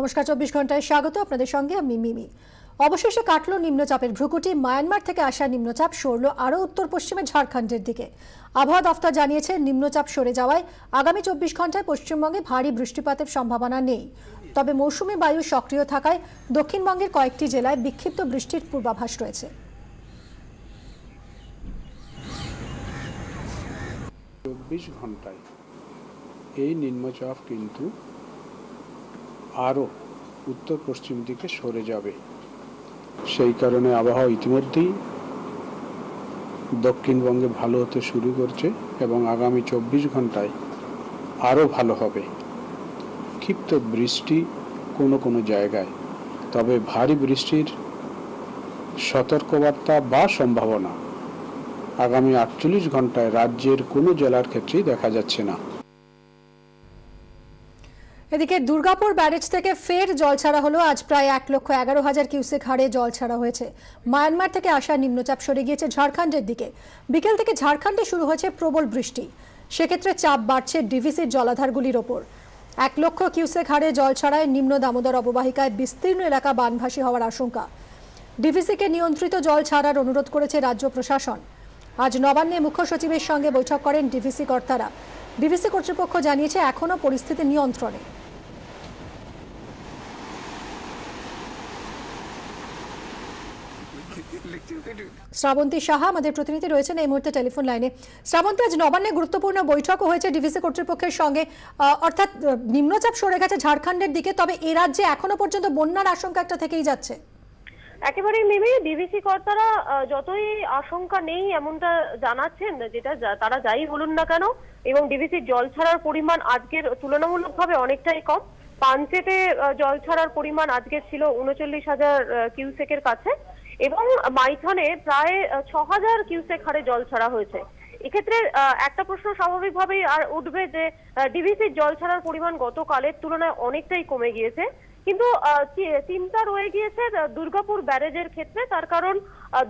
নমস্কার, চব্বিশ ঘন্টায় স্বাগত আপনাদের সঙ্গে আমি মিমি। অবশেষে কাটল নিম্নচাপের ভ্রুকুটি। মায়ানমার থেকে আসা নিম্নচাপ সরল আরও উত্তর পশ্চিমে ঝাড়খণ্ডের দিকে। আবহাওয়া দফতর জানিয়েছে, নিম্নচাপ সরে যাওয়ায় আগামী চব্বিশ ঘন্টায় পশ্চিমবঙ্গে ভারী বৃষ্টিপাতের সম্ভাবনা নেই। তবে মৌসুমি বায়ু সক্রিয় থাকায় দক্ষিণবঙ্গের কয়েকটি জেলায় বিক্ষিপ্ত বৃষ্টির পূর্বাভাস রয়েছে। চব্বিশ ঘন্টায় এই নিম্নচাপ কিন্তু আরও উত্তর পশ্চিম দিকে সরে যাবে। সেই কারণে আবহাওয়া ইতিমধ্যেই দক্ষিণবঙ্গে ভালো হতে শুরু করছে এবং আগামী চব্বিশ ঘন্টায় আরও ভালো হবে। ক্ষিপ্ত বৃষ্টি কোনো কোনো জায়গায়, তবে ভারী বৃষ্টির সতর্কবার্তা বা সম্ভাবনা। আগামী আটচল্লিশ ঘন্টায় রাজ্যের কোনো জেলার ক্ষেত্রেই দেখা যাচ্ছে না। এদিকে দুর্গাপুর ব্যারেজ থেকে ফের জল ছাড়া হলো আজ প্রায় এক লক্ষ এগারো হাজার কিউসেক হারে জল ছাড়া হয়েছে। মায়ানমার থেকে আসা নিম্নচাপ সরে গিয়েছে ঝাড়খণ্ডের দিকে। বিকেল থেকে ঝাড়খণ্ডে শুরু হয়েছে প্রবল বৃষ্টি। সেক্ষেত্রে চাপ বাড়ছে ডিভিসির জলাধারগুলির ওপর। এক লক্ষ কিউসেক হারে জল ছাড়ায় নিম্ন দামোদর অববাহিকায় বিস্তীর্ণ এলাকা বানভাসী হওয়ার আশঙ্কা। ডিভিসিকে নিয়ন্ত্রিত জল ছাড়ার অনুরোধ করেছে রাজ্য প্রশাসন। আজ নবান্নে মুখ্য সচিবের সঙ্গে বৈঠক করেন ডিভিসি কর্তারা। ডিভিসি কর্তৃপক্ষ জানিয়েছে এখনও পরিস্থিতি নিয়ন্ত্রণে। শ্রাবন্তী সাহা, আমাদের প্রতিনিধি রয়েছেন এই মুহূর্তে টেলিফোন লাইনে। শ্রাবন্তী, আজ নবান্নে গুরুত্বপূর্ণ বৈঠকও হয়েছে ডিভিসি কর্তৃপক্ষের সঙ্গে। অর্থাৎ নিম্নচাপ সরে গেছে ঝাড়খণ্ডের দিকে, তবে এ রাজ্যে এখনও পর্যন্ত বন্যার আশঙ্কা একটা থেকেই যাচ্ছে। একেবারেই মিমি ডিভিসি কর্তারা যতই আশঙ্কা নেই এমনটা জানাচ্ছেন, যেটা তারা যাই বলুন না কেন, এবং ডিভিসির জল ছাড়ার পরিমাণ আজকের তুলনামূলকভাবে অনেকটাই কম। পাঞ্চেতে জল ছাড়ার পরিমাণ আজকে ছিল উনচল্লিশ হাজার কিউসেকের কাছে, এবং মাইথনে প্রায় ছ হাজার কিউসেক হারে জল ছাড়া হয়েছে। এক্ষেত্রে একটা প্রশ্ন স্বাভাবিকভাবেই আর উঠবে যে ডিভিসির জল ছাড়ার পরিমাণ গতকালের তুলনায় অনেকটাই কমে গিয়েছে। কিন্তু চিন্তা রয়ে গিয়েছে দুর্গাপুর ব্যারেজের ক্ষেত্রে। তার কারণ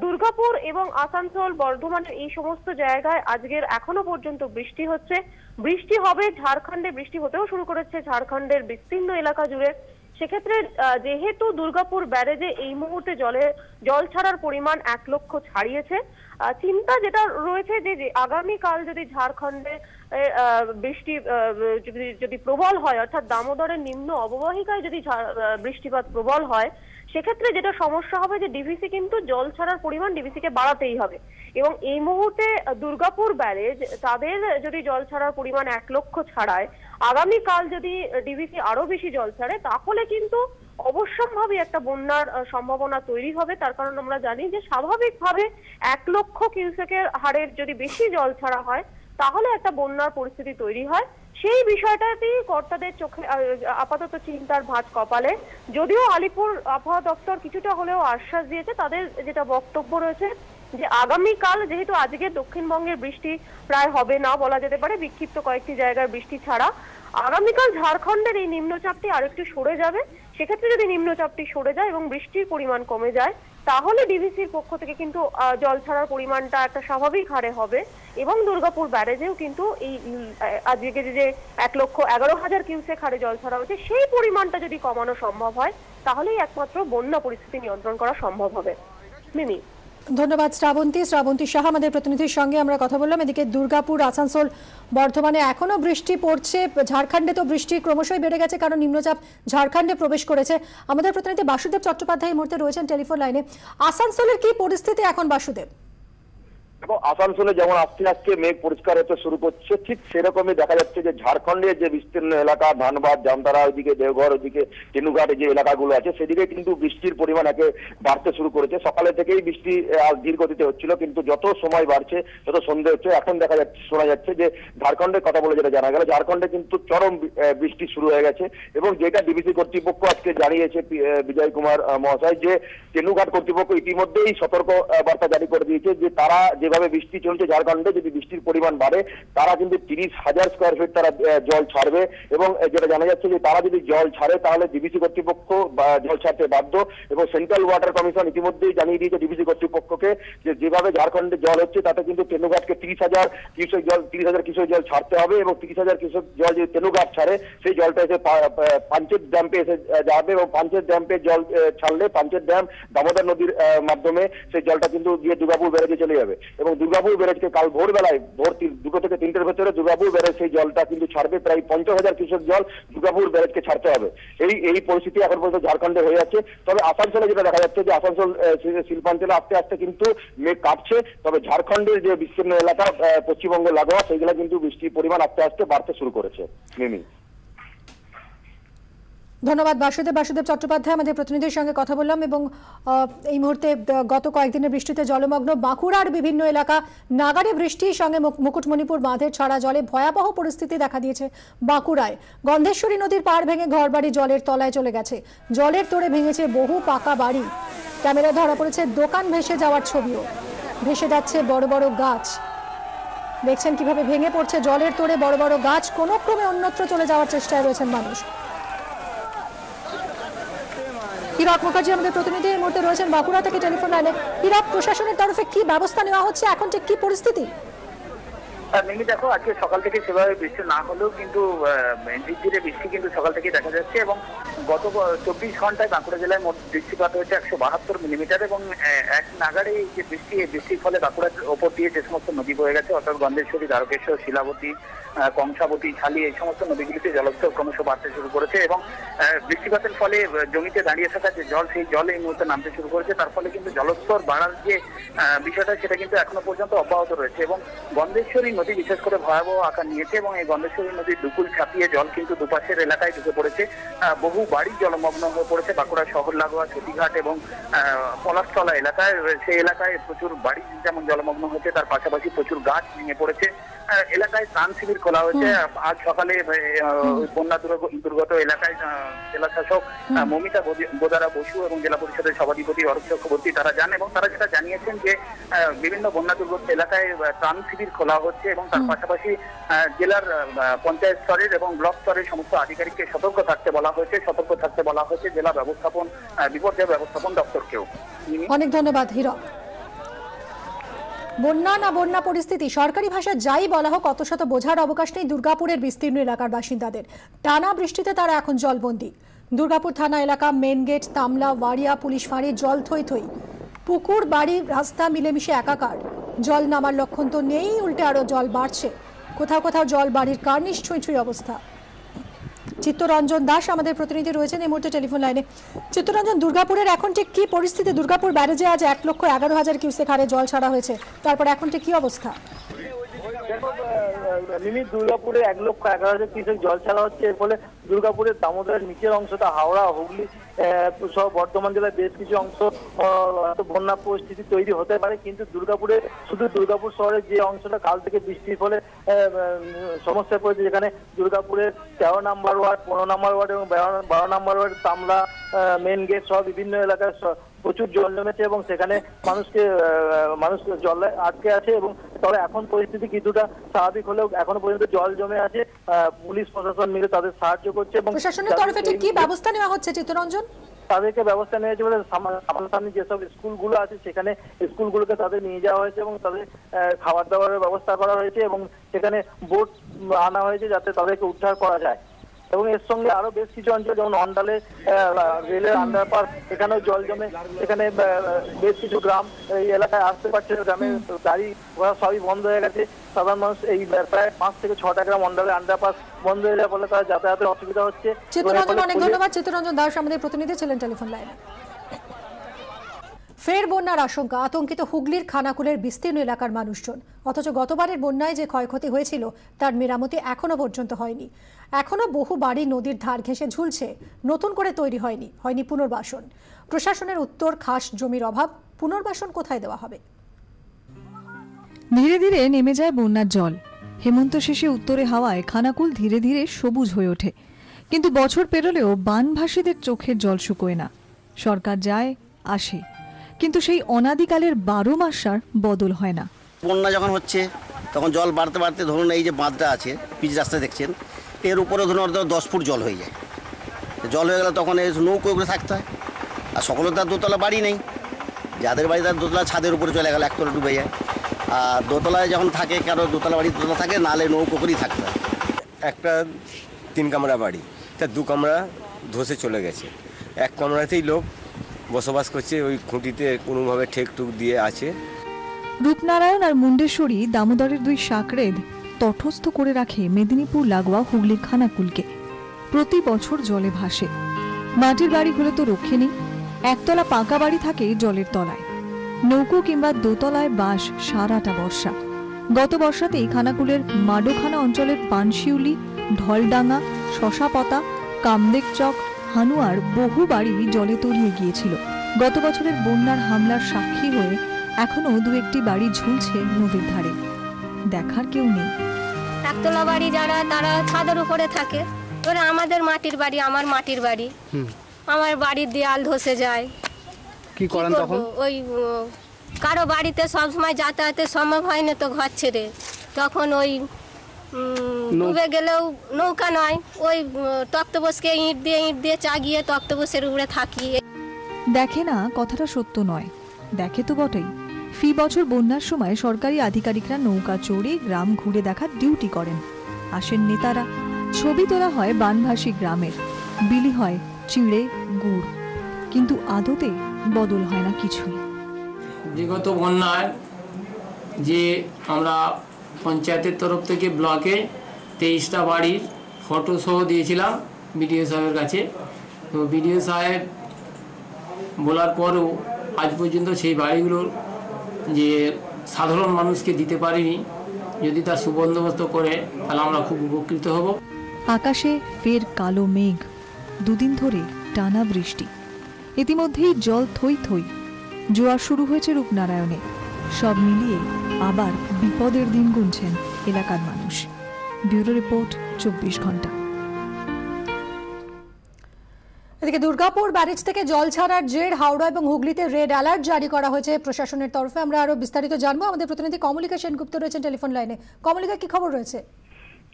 দুর্গাপুর এবং আসানসোল, বর্ধমানের এই সমস্ত জায়গায় আজকের এখনও পর্যন্ত বৃষ্টি হচ্ছে। বৃষ্টি হবে ঝাড়খণ্ডে, বৃষ্টি হতেও শুরু করেছে ঝাড়খণ্ডের বিস্তীর্ণ এলাকা জুড়ে। সেক্ষেত্রে যেহেতু দুর্গাপুর ব্যারেজে এই মুহূর্তে জলে, জল ছাড়ার পরিমাণ এক লক্ষ ছাড়িয়েছে চিন্তা যেটা রয়েছে যে আগামীকাল যদি ঝাড়খণ্ডে বৃষ্টি যদি প্রবল হয়, অর্থাৎ দামোদরের নিম্ন অববাহিকায় যদি বৃষ্টিপাত প্রবল হয়, সেক্ষেত্রে যেটা সমস্যা হবে যে ডিভিসি কিন্তু জল ছাড়ার পরিমাণ ডিভিসি কে বাড়াতেই হবে। এবং এই মুহূর্তে দুর্গাপুর ব্যারেজ, তাদের যদি জল ছাড়ার পরিমাণ এক লক্ষ ছাড়ায়, আগামীকাল যদি ডিভিসি আরও বেশি জল ছাড়ে, তাহলে কিন্তু অবশ্যম্ভাবী একটা বন্যার সম্ভাবনা তৈরি হবে। তার কারণ আমরা জানি যে, স্বাভাবিকভাবে এক লক্ষ কিউসেকের হারের যদি বেশি জল ছাড়া হয় তাহলে একটা বন্যার পরিস্থিতি তৈরি হয়। সেই বিষয়টাতেই কর্তাদের চোখে আপাতত চিন্তার ভাঁজ কপালে। যদিও আলিপুর আবহাওয়া দপ্তর কিছুটা হলেও আশ্বাস দিয়েছে, তাদের যেটা বক্তব্য রয়েছে যে আগামীকাল যেহেতু আজকে দক্ষিণবঙ্গের বৃষ্টি প্রায় হবে না বলা যেতে পারে, বিক্ষিপ্ত কয়েকটি জায়গার বৃষ্টি ছাড়া। আগামীকাল ঝাড়খণ্ডের এই নিম্নচাপটি আরেকটু সরে যাবে। সেক্ষেত্রে যদি নিম্নচাপটি সরে যায় এবং বৃষ্টির পরিমাণ কমে যায়, তাহলে ডিভিসির পক্ষ থেকে কিন্তু জল ছাড়ার পরিমাণটা একটা স্বাভাবিক হারে হবে এবং দুর্গাপুর ব্যারেজেও কিন্তু এই আজকে যে এক লক্ষ এগারো হাজার কিউসেক হারে জল ছাড়া হয়েছে, সেই পরিমাণটা যদি কমানো সম্ভব হয়, তাহলেই একমাত্র বন্যা পরিস্থিতি নিয়ন্ত্রণ করা সম্ভব হবে। মিমি? ধন্যবাদ শ্রাবন্তী। শ্রাবন্তী শাহ আমাদের প্রতিনিধির সঙ্গে আমরা কথা বললাম। এদিকে দুর্গাপুর, আসানসোল, বর্ধমানে এখনও বৃষ্টি পড়ছে। ঝাড়খণ্ডে তো বৃষ্টি ক্রমশই বেড়ে গেছে, কারণ নিম্নচাপ ঝাড়খণ্ডে প্রবেশ করেছে। আমাদের প্রতিনিধি বাসুদেব চট্টোপাধ্যায় এই মুহূর্তে রয়েছেন টেলিফোন লাইনে। আসানসোলের কি পরিস্থিতি এখন বাসুদেব? দেখো আসানসোলে যেমন আস্তে আস্তে মেঘ পরিষ্কার হতে শুরু করছে, ঠিক সেরকমই দেখা যাচ্ছে যে ঝাড়খণ্ডের যে বিস্তীর্ণ এলাকা, ধানবাদ, জামতারা ওইদিকে, দেওঘর ওইদিকে তেনুঘাট যে এলাকাগুলো আছে, সেদিকে কিন্তু বৃষ্টির পরিমাণ একে বাড়তে শুরু করেছে। সকালে থেকেই বৃষ্টি ধীর হচ্ছিল, কিন্তু যত সময় বাড়ছে, যত সন্ধে হচ্ছে, এখন দেখা যাচ্ছে, শোনা যাচ্ছে যে ঝাড়খণ্ডের কথা বলে যেটা জানা গেল, ঝাড়খণ্ডে কিন্তু চরম বৃষ্টি শুরু হয়ে গেছে এবং যেটা ডিবিসি কর্তৃপক্ষ আজকে জানিয়েছে বিজয় কুমার মহাশয়, যে টেনুঘাট কর্তৃপক্ষ ইতিমধ্যেই সতর্ক বার্তা জারি করে দিয়েছে যে তারা যেভাবে যেভাবে বৃষ্টি চলছে ঝাড়খণ্ডে যদি বৃষ্টির পরিমাণ বাড়ে, তারা কিন্তু তিরিশ হাজার স্কোয়ার ফিট তারা জল ছাড়বে এবং যেটা জানা যাচ্ছে যে তারা যদি জল ছাড়ে, তাহলে ডিবিসি কর্তৃপক্ষ জল ছাড়তে বাধ্য এবং সেন্ট্রাল ওয়াটার কমিশন ইতিমধ্যেই জানিয়ে দিয়েছে ডিবিসি কর্তৃপক্ষকে যে যেভাবে ঝাড়খণ্ডে জল হচ্ছে, তাতে কিন্তু তেনুঘাটকে তিরিশ হাজার কিউসেক জল, তিরিশ হাজার কিউসেক জল ছাড়তে হবে এবং তিরিশ হাজার কিউসেক জল যদি তেনুঘাট ছাড়ে, সেই জলটা এসে পা- পা- পাঞ্চেত ড্যাম্পে এসে যাবে এবং পাঞ্চেত ড্যাম্পে জল ছাড়লে পাঞ্চেত ড্যাম দামোদর নদীর মাধ্যমে সেই জলটা কিন্তু গিয়ে দুর্গাপুর ব্যারেজে চলে যাবে। এবং দুর্গাপুর ব্যারেজকে কাল ভোরবেলায় ভোর দুটো থেকে তিনটের ভেতরে দুর্গাপুর ব্যারেজ সেই জলটা কিন্তু ছাড়বে প্রায় পঞ্চাশ হাজার কিউসেক জল দুর্গাপুর ব্যারেজকে ছাড়তে হবে। এই এই পরিস্থিতি এখন পর্যন্ত ঝাড়খণ্ডে হয়ে যাচ্ছে তবে আসানসোলে যেটা দেখা যাচ্ছে যে আসানসোল শিল্পাঞ্চলে আস্তে আস্তে কিন্তু মেঘ কাটছে তবে ঝাড়খণ্ডের যে বিস্তীর্ণ এলাকা পশ্চিমবঙ্গ লাগোয়া, সেইগুলো কিন্তু বৃষ্টির পরিমাণ আস্তে আস্তে বাড়তে শুরু করেছে। মিমি। ধন্যবাদ, বাসুদেব। বাসুদেব চট্টোপাধ্যায়, আমাদের প্রতিনিধির সঙ্গে কথা বললাম এবং এই মুহূর্তে গত কয়েকদিনের বৃষ্টিতে জলমগ্ন বাঁকুড়ার বিভিন্ন এলাকা। নাগারে বৃষ্টির সঙ্গে মুকুটমণিপুর বাঁধের ছড়া জলে ভয়াবহ পরিস্থিতি দেখা দিয়েছে বাঁকুড়ায়। গন্ধেশ্বরী নদীর পাড় ভেঙে ঘরবাড়ি জলের তলায় চলে গেছে। জলের তোড়ে ভেঙেছে বহু পাকা বাড়ি। ক্যামেরায় ধরা পড়েছে দোকান ভেসে যাওয়ার ছবিও। ভেসে যাচ্ছে বড় বড় গাছ। দেখছেন কীভাবে ভেঙে পড়ছে জলের তোড়ে বড় বড় গাছ। কোনো ক্রমে অন্যত্র চলে যাওয়ার চেষ্টায় রয়েছেন মানুষ। হিরক মুখার্জি আমাদের প্রতিনিধি এই মুহূর্তে রয়েছেন বাঁকুড়া থেকে টেলিফোন লাইনে। হিরক, প্রশাসনের তরফে কি ব্যবস্থা নেওয়া হচ্ছে? এখন ঠিক কি পরিস্থিতি? মিমি দেখো, আজকে সকাল থেকে সেভাবে বৃষ্টি না হলেও কিন্তু ধীরে বৃষ্টি কিন্তু সকাল থেকে দেখা যাচ্ছে এবং গত চব্বিশ ঘন্টায় বাঁকুড়া জেলায় মোট বৃষ্টিপাত হয়েছে একশো বাহাত্তর মিলিমিটার এবং এক নাগারে যে বৃষ্টি বৃষ্টির ফলে বাঁকুড়ার ওপর দিয়ে যে সমস্ত নদী বয়ে গেছে, অর্থাৎ গন্ধেশ্বরী, দ্বারকেশ্বর, শিলাবতী কংসাবতী, ছালি, এই সমস্ত নদীগুলিতে জলস্তর ক্রমশ বাড়তে শুরু করেছে এবং বৃষ্টিপাতের ফলে জমিতে দাঁড়িয়ে থাকা যে জল, সেই জল এই মুহূর্তে নামতে শুরু করেছে। তার ফলে কিন্তু জলস্তর বাড়ার যে বিষয়টা, সেটা কিন্তু এখনও পর্যন্ত অব্যাহত রয়েছে এবং গন্ধেশ্বরী নদী বিশেষ করে ভয়াবহ আকার নিয়েছে এবং এই গন্ধেশ্বরী নদীর দুকুল ছাপিয়ে জল কিন্তু দুপাশের এলাকায় ঢুকে পড়েছে। বহু বাড়ি জলমগ্ন হয়ে পড়েছে। বাঁকুড়া শহর লাগোয়া সতীঘাট এবং পলাশতলা এলাকায়। সেই এলাকায় প্রচুর বাড়ি যেমন জলমগ্ন হয়েছে তার পাশাপাশি প্রচুর গাছ ভেঙে পড়েছে। এলাকায় ত্রাণ শিবির খোলা হয়েছে। আজ সকালে বন্যা দুর্গ- দুর্গত এলাকায় জেলা শাসক মমিতা বোদারা বসু এবং জেলা পরিষদের সভাধিপতি অরূপ চক্রবর্তী তারা যান এবং তারা যেটা জানিয়েছেন যে বিভিন্ন বন্যা দুর্গত এলাকায় ত্রাণ শিবির খোলা হচ্ছে। এবং তার পাশাপাশি জেলার পঞ্চায়েত স্তরের এবং ব্লক স্তরের সমস্ত আধিকারিককে সতর্ক থাকতে বলা হয়েছে সতর্ক থাকতে বলা হয়েছে জেলা ব্যবস্থাপন বিপর্যয় ব্যবস্থাপন দপ্তরকেও। অনেক ধন্যবাদ হিরক। বন্যা না বন্যা পরিস্থিতি সরকারি ভাষা যাই বলা হোক অত শত বোঝার অবকাশ নেই দুর্গাপুরের বিস্তীর্ণ এলাকার বাসিন্দাদের। টানা বৃষ্টিতে তারা এখন জলবন্দী। দুর্গাপুর থানা এলাকা main gate Tamla Waria police ফাঁড়ি জল থই থই। পুকুর বাড়ি রাস্তা মিলেমিশে একাকার। জল নামার লক্ষণ তো নেই, উল্টে আরও জল বাড়ছে। কোথাও কোথাও জল বাড়ির কার্নিশ ছুঁই ছুঁই অবস্থা। চিত্তরঞ্জন দাস আমাদের প্রতিনিধি রয়েছেন এই মুহূর্তে টেলিফোন লাইনে। চিত্তরঞ্জন, দুর্গাপুরের এখন ঠিক কি পরিস্থিতি? দুর্গাপুর ব্যারেজে আজ এক লক্ষ এগারো হাজার কিউসেক হারে জল ছাড়া হয়েছে। তারপর এখন ঠিক কি অবস্থা? মিমি দুর্গাপুরে এক লক্ষ এগারো হাজার কিউসেক জল ছাড়া হচ্ছে। এর ফলে দুর্গাপুরের দামোদরের নিচের অংশটা হাওড়া, হুগলি সহ বর্ধমান জেলার বেশ কিছু অংশ বন্যা পরিস্থিতি তৈরি হতে পারে, কিন্তু দুর্গাপুরে, শুধু দুর্গাপুর শহরের যে অংশটা কাল থেকে বৃষ্টির ফলে সমস্যায় পড়েছে, যেখানে দুর্গাপুরের তেরো নাম্বার ওয়ার্ড, পনেরো নাম্বার ওয়ার্ড এবং বারো- বারো number ward, Tamla main gate সহ বিভিন্ন এলাকায় স- প্রচুর জল জমেছে এবং সেখানে মানুষকে মানুষ জলে আটকে আছে এবং তবে এখন পরিস্থিতি কিছুটা স্বাভাবিক হলেও এখনও পর্যন্ত জল জমে আছে। পুলিশ প্রশাসন মিলে তাদের সাহায্য করছে এবং প্রশাসনের তরফে কি ব্যবস্থা নেওয়া হচ্ছে চিত্তরঞ্জন? তাদেরকে ব্যবস্থা নেওয়া হয়েছে বলে সামা- সামনাসামনি যেসব স্কুলগুলো আছে সেখানে স্কুলগুলোকে তাদের নিয়ে যাওয়া হয়েছে এবং তাদের খাবার দাবারের ব্যবস্থা করা হয়েছে এবং সেখানে বোট আনা হয়েছে যাতে তাদেরকে উদ্ধার করা যায়। এবং এর সঙ্গে আরও বেশ কিছু অঞ্চল যেমন অন্ডালে রেলের আন্ডারপাস এখানেও জল জমে এখানে বেশ কিছু গ্রাম এই এলাকায় আসতে পারছে গ্রামে গাড়ি ঘোড়া সবই বন্ধ হয়ে গেছে। সাধারণ মানুষ এই প্রায় পাঁচ থেকে ছটা গ্রাম অন্ডালে আন্ডারপাস বন্ধ হয়ে যাওয়ার ফলে তারা যাতায়াতের অসুবিধা হচ্ছে। চিত্রঞ্জন চিত্তরঞ্জন অনেক ধন্যবাদ। চিত্তরঞ্জন দাস আমাদের প্রতিনিধি ছিলেন টেলিফোন লাইনে। ফের বন্যার আশঙ্কা। আতঙ্কিত হুগলির খানাকুলের বিস্তীর্ণ এলাকার মানুষজন। অথচ গতবারের বন্যায় যে ক্ষয়ক্ষতি হয়েছিল, তার মেরামতি এখনও পর্যন্ত হয়নি। এখনও বহু বাড়ি নদীর ধার ঘেঁষে ঝুলছে। নতুন করে তৈরি হয়নি হয়নি পুনর্বাসন। প্রশাসনের উত্তর, খাস জমির অভাব। পুনর্বাসন কোথায় দেওয়া হবে? ধীরে ধীরে নেমে যায় বন্যার জল। হেমন্ত শেষে উত্তরে হাওয়ায় খানাকুল ধীরে ধীরে সবুজ হয়ে ওঠে। কিন্তু বছর পেরোলেও বানভাসীদের চোখের জল শুকোয় না। সরকার যায়, আসে। কিন্তু সেই অনাদিকালের বারো মাস মাসার বদল হয় না। বন্যা যখন হচ্ছে তখন জল বাড়তে বাড়তে ধরুন এই যে বাঁধটা আছে পিচ রাস্তা দেখছেন এর উপরে ধরুন অর্ধ দশ ফুট জল হয়ে যায়। জল হয়ে গেলে তখন এই নৌকো উপরে থাকতে হয়। আর সকলের তার দোতলা বাড়ি নেই। যাদের বাড়ি তার দোতলা ছাদের উপরে চলে গেল একতলা ডুবে যায়। আর দোতলায় যখন থাকে কারও দোতলা বাড়ি দোতলা থাকে নালে নৌকো করেই থাকতে হয়। একটা তিন কামরা বাড়ি তার দু কামরা ধসে চলে গেছে। এক কামরাতেই লোক বসবাস করছে, ওই খুঁটিতে কোনোভাবে ঠেক টুক দিয়ে আছে। রূপনারায়ণ আর মুন্ডেশ্বরী দামোদরের দুই সাকরেদ তটস্থ করে রাখে মেদিনীপুর লাগোয়া হুগলির খানাকুলকে প্রতি বছর জলে ভাসে। মাটির বাড়ি হলে তো রক্ষে নেই। একতলা পাকা বাড়ি থাকে জলের তলায়। নৌকো কিংবা দোতলায় বাস সারাটা বর্ষা। গত বর্ষাতেই খানাকুলের মাডোখানা অঞ্চলের পানশিউলি, ঢলডাঙ্গা, শশাপতা কামদেক চক হানুয়ার বহু বাড়ি জলে তলিয়ে গিয়েছিল। গত বছরের বন্যার হামলার সাক্ষী হয়ে এখনও দু একটি বাড়ি ঝুলছে নদীর ধারে। দেখার কেউ নেই। একতলা বাড়ি যারা তারা ছাদের উপরে থাকে। ওরা আমাদের মাটির বাড়ি আমার মাটির বাড়ি। আমার বাড়ির দেয়াল ধসে যায়। কি করেন করব? তখন ওই কারও বাড়িতে সবসময় যাতায়াতের সম্ভব হয় না তো ঘর ছেড়ে। তখন ওই ডুবে গেলেও নৌকা নয় ওই তক্তবোসকে ইঁট দিয়ে ইঁট দিয়ে চাগিয়ে তক্তবোসের উপরে থাকি দেখে না কথাটা সত্য নয়। দেখে তো বটেই। ফি বছর বন্যার সময় সরকারি আধিকারিকরা নৌকা চড়ে গ্রাম ঘুরে দেখার ডিউটি করেন। আসেন নেতারা। ছবি তোলা হয় বানভাসী গ্রামের। বিলি হয় চিড়ে গুড়। কিন্তু আদতে বদল হয় না কিছুই। বিগত বন্যায় যে আমরা পঞ্চায়েতের তরফ থেকে ব্লকে তেইশটা বাড়ির ফটো সহ দিয়েছিলাম বিডিও সাহেবের কাছে। তো বিডিও সাহেব বলার পরও আজ পর্যন্ত সেই বাড়িগুলোর যে সাধারণ মানুষকে দিতে পারিনি, যদি তার সুবন্দোবস্ত করে তাহলে আমরা খুব উপকৃত হব। আকাশে ফের কালো মেঘ, দুদিন ধরে টানা বৃষ্টি। ইতিমধ্যেই জল থই থই জোয়ার শুরু হয়েছে রূপনারায়ণে। সব মিলিয়ে আবার বিপদের দিন গুনছেন এলাকার মানুষ। ব্যুরো রিপোর্ট চব্বিশ ঘণ্টা। এদিকে দুর্গাপুর ব্যারেজ থেকে জল ছাড়ার জের হাওড়া এবং হুগলিতে রেড অ্যালার্ট জারি করা হয়েছে প্রশাসনের তরফে। আমরা আরও বিস্তারিত জানব। আমাদের প্রতিনিধি কমলিকা সেনগুপ্ত রয়েছেন টেলিফোন লাইনে। কমলিকা কি খবর রয়েছে?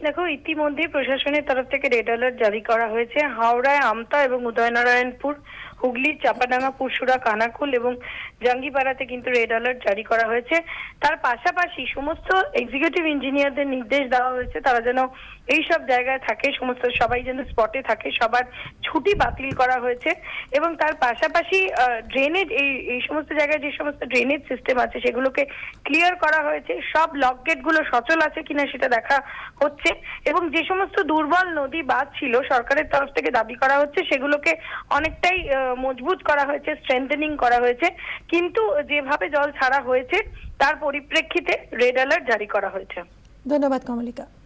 দেখো ইতিমধ্যে প্রশাসনের তরফ থেকে রেড অ্যালার্ট জারি করা হয়েছে। হাওড়ায় আমতা এবং উদয়নারায়ণপুর হুগলি চাপাডাঙ্গা পুরসুরা কানাকুল এবং জাঙ্গিপাড়াতে কিন্তু রেড অ্যালার্ট জারি করা হয়েছে। তার পাশাপাশি সমস্ত এক্সিকিউটিভ ইঞ্জিনিয়ারদের নির্দেশ দেওয়া হয়েছে। তারা যেন এই সব জায়গায় থাকে, সমস্ত সবাই যেন স্পটে থাকে, সবার ছুটি বাতিল করা হয়েছে এবং তার পাশাপাশি ড্রেনেজ এই এই সমস্ত জায়গায় যে সমস্ত ড্রেনেজ সিস্টেম আছে, সেগুলোকে ক্লিয়ার করা হয়েছে। সব লক গেটগুলো সচল আছে কিনা সেটা দেখা হচ্ছে এবং যে সমস্ত দুর্বল নদী বাঁধ ছিল, সরকারের তরফ থেকে দাবি করা হচ্ছে, সেগুলোকে অনেকটাই মজবুত করা হয়েছে স্ট্রেন্থেনিং করা হয়েছে। কিন্তু যেভাবে জল ছাড়া হয়েছে, তার পরিপ্রেক্ষিতে রেড অ্যালার্ট জারি করা হয়েছে। ধন্যবাদ কমলিকা।